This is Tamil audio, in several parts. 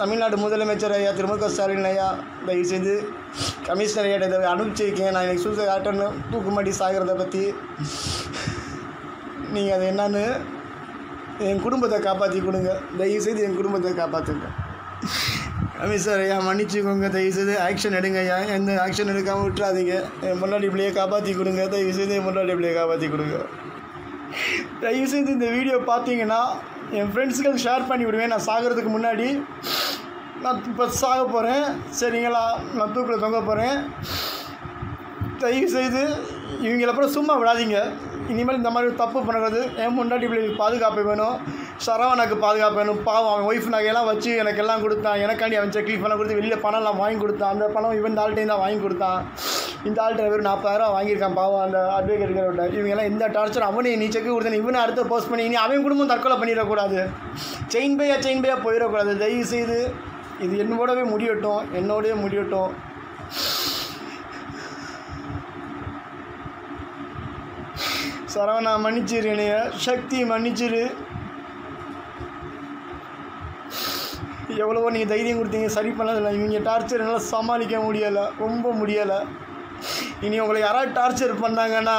தமிழ்நாடு முதலமைச்சர் ஐயா திரு மு க ஸ்டாலின் ஐயா தயவுசெய்து கமிஷனர் ஐயா இதை அனுப்பிச்சிருக்கேன் நான் எனக்கு சூசைட் ஆட்டன்னு தூக்குமாட்டி சாகிறத பற்றி நீங்கள் அது என்னன்னு என் குடும்பத்தை காப்பாற்றி கொடுங்க. தயவு செய்து என் குடும்பத்தை காப்பாற்றுங்க கமிஷனர் ஐயா மன்னிச்சுக்கோங்க. தயவுசெய்து ஆக்ஷன் எடுங்க ஐயா. எந்த ஆக்ஷன் எடுக்காமல் விட்டுறாதீங்க. என் முன்னாடி இப்படியே காப்பாற்றி கொடுங்க. தயவுசெய்து என் முன்னாடி இப்படியே காப்பாற்றி கொடுங்க. தயவு செய்து இந்த வீடியோ பார்த்தீங்கன்னா என் ஃப்ரெண்ட்ஸுக்கு ஷேர் பண்ணி விடுவேன். நான் சாகிறதுக்கு முன்னாடி நான் இப்போ சாக போகிறேன். சரிங்களா நான் தூக்கில் தொங்க போகிறேன். தயவு செய்து இவங்கள அப்புறம் சும்மா விடாதீங்க. இனிமேல் இந்த மாதிரி தப்பு பண்ணுறது என் முன்னாடி பிள்ளைகளுக்கு பாதுகாப்பு வேணும். சரவணாக்கு பாதுகாப்பு வேணும். பாவம் அவன் ஒய்ஃப் நகையெல்லாம் வச்சு எனக்கு எல்லாம் கொடுத்தான். எனக்காண்டி அவன் செக்லி பணம் கொடுத்து வெளியில் பணம்லாம் வாங்கி கொடுத்தான். அந்த பணம் இவன் ஆள்கிட்டையும் தான் வாங்கி கொடுத்தான். இந்த ஆள்கிட்ட வெறும் நாற்பதாயிரம் வாங்கியிருக்கான் பாவம் அந்த அட்வொகேட் இவங்கெல்லாம் எந்த டார்ச்சர் அவனையும் நீ செக்கு கொடுத்தேன் இவனை அடுத்த போஸ்ட் பண்ணி இனி அவன் குடும்பம் தற்கொலை பண்ணிடக்கூடாது. செயின் பையா செயின் பையாக போயிடக்கூடாது. தயவு செய்து இது என்னோடவே முடியட்டும் என்னோடவே முடியட்டும். சரவணா மன்னிச்சிரு என்னைய. சக்தி மன்னிச்சிரு. எவ்வளவோ நீங்கள் தைரியம் கொடுத்தீங்க சரி பண்ணதில்லை. இவங்க டார்ச்சர் என்னால் சமாளிக்க முடியலை ரொம்ப முடியலை. இனி உங்களை யாராவது டார்ச்சர் பண்ணாங்கன்னா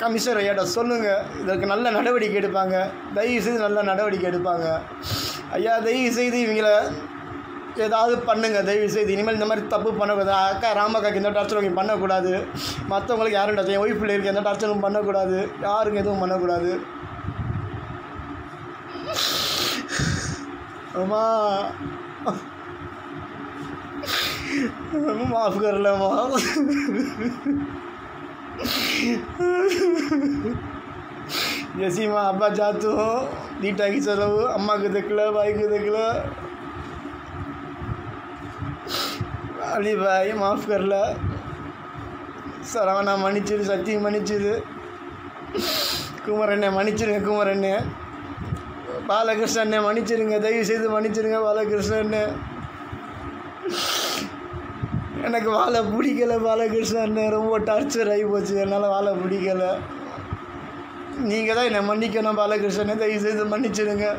கமிஷனர் ஐயாட்ட சொல்லுங்கள் இதற்கு நல்ல நடவடிக்கை எடுப்பாங்க. தயவு செய்து நல்ல நடவடிக்கை எடுப்பாங்க. ஐயா தயவு செய்து இவங்கள ஏதாவது பண்ணுங்க தயவு செய்து இனிமேல் இந்த மாதிரி தப்பு பண்ணக்கூடாது அக்கா ராமக்காக்கு எந்த டார்ச்சரும் இங்கே பண்ணக்கூடாது மற்றவங்களுக்கு யாரும் டார்ச்சர் என் ஒய்ஃப் பிள்ளைகளுக்கு எந்த டார்ச்சரும் பண்ணக்கூடாது யாருக்கும் எதுவும் பண்ணக்கூடாது अम्मा माफ कर लो माँ जैसी माँ अब्बा जाते हो दीटा की चलो अम्मा को देख लो भाई को देख लो अली भाई माफ कर लो சரவணா மன்னிச்சிரு சக்தி மன்னிச்சிரு குமரண்ணே மன்னிச்சிருங்க குமரண்ணே பாலகிருஷ்ணனே மன்னிச்சிருங்க தயவு செய்து மன்னிச்சிருங்க பாலகிருஷ்ணனே எனக்கு வாழை பிடிக்கல பாலகிருஷ்ணனே ரொம்ப டார்ச்சர் ஆகி போச்சு என்னால் வாழை பிடிக்கல நீங்கள் தான் என்னை மன்னிக்கணும் பாலகிருஷ்ணனே தயவு செய்து மன்னிச்சிடுங்க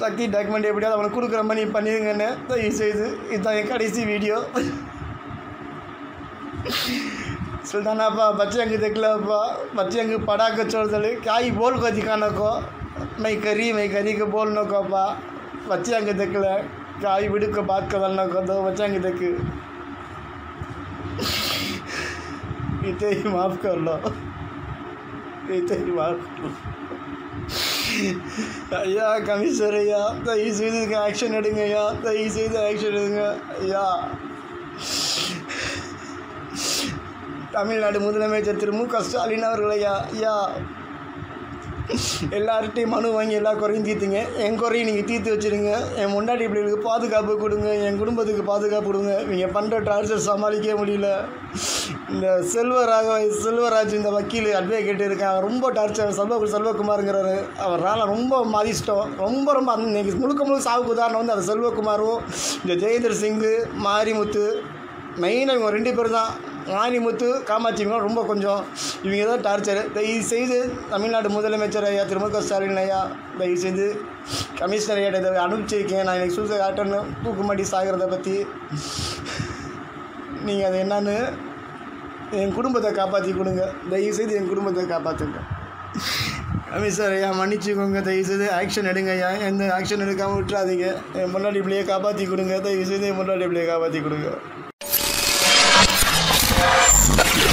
சக்தி டாக்குமெண்ட் எப்படியாவது அவனுக்கு கொடுக்குற மாதிரி பண்ணிடுங்கண்ணே தயவு செய்து இதுதான் என் கடைசி வீடியோ सुल्तानापा बच्चे अंग देखलापा बच्चे अंग पढ़ा के छोड़ दले क्या ही बोल को दिखाना को मैं करी मैं करी के बोल न को पा बच्चे अंग देख ले क्या ही वीडियो को बात कर न को दो बच्चे अंग देख इतने ही माफ कर लो इतने ही माफ कर लो ஐயா கமிஷர் ஐயா தயவு செய்து இதுக்கு ஆக்ஷன் எடுங்க ஐயா தயவு செய்து ஆக்ஷன் எடுங்க ஐயா. தமிழ்நாடு முதலமைச்சர் திரு மு க ஸ்டாலின் அவர்கள் ஐயா ஐயா. எல்லார்ட்டையும் மனு வாங்கி எல்லா குறையும் தீர்த்துங்க. என் குறையும் நீங்கள் தீர்த்து வச்சுருங்க. என் முண்டாட்டி பிள்ளைகளுக்கு பாதுகாப்பு கொடுங்க. என் குடும்பத்துக்கு பாதுகாப்பு கொடுங்க. நீங்கள் பண்ணுற டார்ச்சர் சமாளிக்க முடியல. இந்த செல்வராக செல்வராஜ் இந்த வக்கீல் அட்வொகேட் இருக்கான் ரொம்ப டார்ச்சர் செல்வ செல்வகுமாருங்கிறாரு அவரால் ரொம்ப மதிஷ்டம் ரொம்ப ரொம்ப அந்த முழுக்க முழுக்க சாவுக்கு உதாரணம் வந்து அந்த செல்வகுமாரும் இந்த ஜெயேந்திர சிங்கு மாரிமுத்து மெயினாக இவங்க ரெண்டு பேர் தான். ராணிமுத்து காமாட்சி இவங்க ரொம்ப கொஞ்சம் இவங்க தான் டார்ச்சர் தயவு செய்து தமிழ்நாடு முதலமைச்சர் ஐயா திரு மு க. ஸ்டாலின் ஐயா தயவு செய்து கமிஷனர் ஐயா இதை அனுப்பிச்சிருக்கேன் நான் எனக்கு சூசை ஆட்டன்னு தூக்குமாட்டி சாகிறத பற்றி நீங்கள் அது என்னன்னு என் குடும்பத்தை காப்பாற்றி கொடுங்க. தயவு செய்து என் குடும்பத்தை காப்பாற்றுங்க கமிஷனர் ஐயா மன்னிச்சுக்கோங்க. தயவு செய்து ஆக்ஷன் எடுங்க ஐயா. எந்த ஆக்ஷன் எடுக்காமல் விட்டுறாதீங்க. என் முன்னாடி பிள்ளையை காப்பாற்றி கொடுங்க. தயவு செய்து என் முன்னாடி பிள்ளையை காப்பாற்றி கொடுங்க. Thank you.